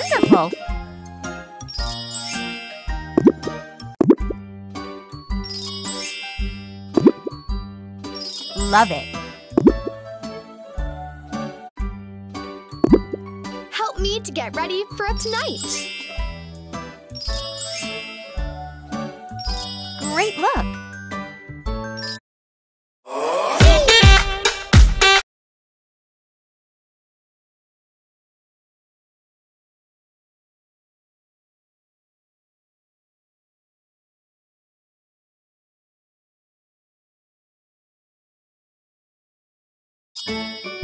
beautiful. Love it. Help me to get ready for tonight. Great look. Música